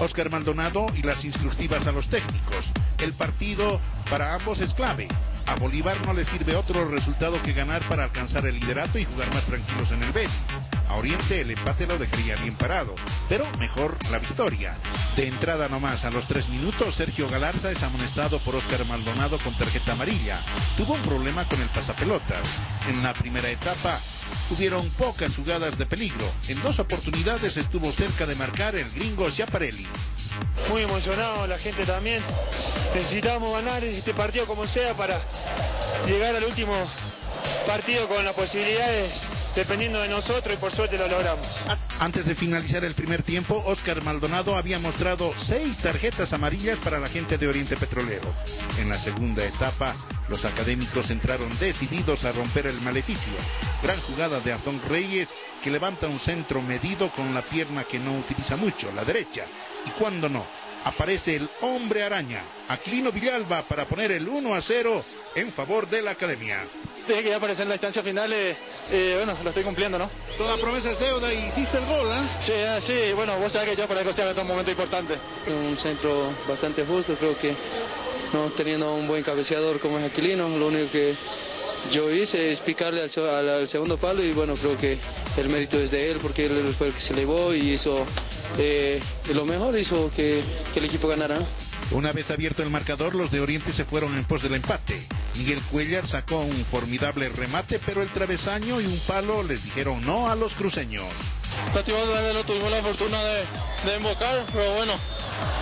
Oscar Maldonado y las instructivas a los técnicos. El partido para ambos es clave. A Bolívar no le sirve otro resultado que ganar para alcanzar el liderato y jugar más tranquilos en el B. A Oriente el empate lo dejaría bien parado, pero mejor la victoria. De entrada nomás, a los tres minutos, Sergio Galarza es amonestado por Oscar Maldonado con tarjeta amarilla. Tuvo un problema con el pasapelotas. En la primera etapa, hubieron pocas jugadas de peligro. En dos oportunidades estuvo cerca de marcar el gringo Schiaparelli. Muy emocionado, la gente también. Necesitamos ganar este partido como sea para llegar al último partido con las posibilidades dependiendo de nosotros y por suerte lo logramos. Antes de finalizar el primer tiempo, Oscar Maldonado había mostrado seis tarjetas amarillas para la gente de Oriente Petrolero. En la segunda etapa, los académicos entraron decididos a romper el maleficio. Gran jugada de Abdón Reyes que levanta un centro medido con la pierna que no utiliza mucho, la derecha. Y cuando no, aparece el hombre araña, Aquilino Villalba, para poner el 1 a 0 en favor de la academia. Desde que ya apareció en la instancia final, eh, eh, bueno, lo estoy cumpliendo, ¿no? Toda promesa es deuda y hiciste el gol, ¿eh? Sí, ah, sí, bueno, vos sabés que yo para el en un momento importante. Un centro bastante justo, creo que no teniendo un buen cabeceador como es Aquilino, lo único que yo hice es picarle al, segundo palo y bueno, creo que el mérito es de él porque él fue el que se elevó y hizo eh, lo mejor, hizo que, que el equipo ganara. ¿no? Una vez abierto el marcador, los de Oriente se fueron en pos del empate. Miguel Cuellar sacó un formidable remate, pero el travesaño y un palo les dijeron no a los cruceños. no tuvimos la fortuna de, de invocar, pero bueno,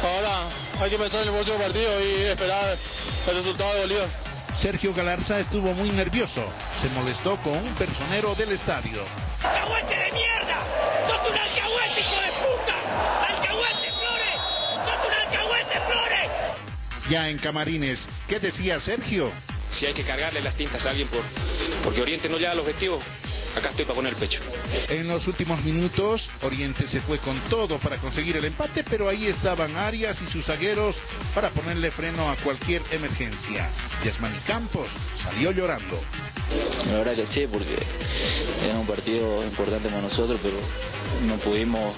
ahora hay que pensar en el próximo partido y esperar el resultado de Bolívar. Sergio Galarza estuvo muy nervioso. Se molestó con un personero del estadio. ¡Alcahuete de mierda! ¡Sos un alcahuete, hijo de puta! ¡Alcahuete, Flores! ¡Sos un alcahuete, Flores! Ya en Camarines, ¿qué decía Sergio? Si hay que cargarle las tintas a alguien por, porque Oriente no llega al objetivo, acá estoy para poner el pecho. En los últimos minutos, Oriente se fue con todo para conseguir el empate, pero ahí estaban Arias y sus zagueros para ponerle freno a cualquier emergencia. Yasmani Campos salió llorando. La verdad que sí, porque era un partido importante para nosotros, pero no pudimos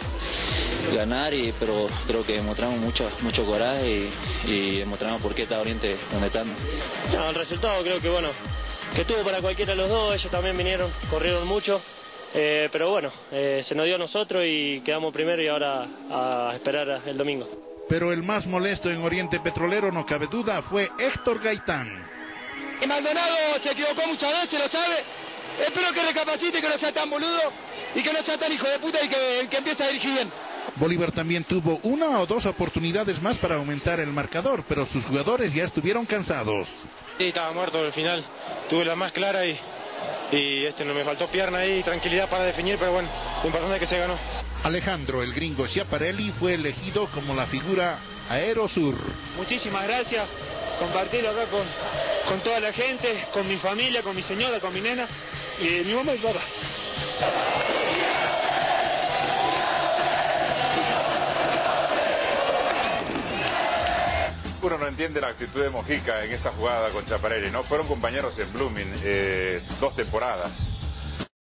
ganar, y, pero creo que demostramos mucho, mucho coraje y, y demostramos por qué está Oriente donde está. No, el resultado creo que bueno, que tuvo para cualquiera de los dos, ellos también vinieron, corrieron mucho, eh, pero bueno, eh, se nos dio a nosotros y quedamos primero y ahora a esperar el domingo. Pero el más molesto en Oriente Petrolero, no cabe duda, fue Héctor Gaitán. Y Maldonado se equivocó muchas veces, lo sabe. Espero que recapacite, que no sea tan boludo y que no sea tan hijo de puta y que, que empiece a dirigir bien. Bolívar también tuvo una o dos oportunidades más para aumentar el marcador, pero sus jugadores ya estuvieron cansados. Sí, estaba muerto al final. Tuve la más clara y, y este no me faltó pierna ahí, tranquilidad para definir, pero bueno, lo importante es que se ganó. Alejandro, el gringo Schiaparelli, fue elegido como la figura Aerosur. Muchísimas gracias, compartirlo acá con, con toda la gente, con mi familia, con mi señora, con mi nena y mi mamá y papá. Uno no entiende la actitud de Mojica en esa jugada con Chaparelli, ¿no? Fueron compañeros en Blooming eh, dos temporadas.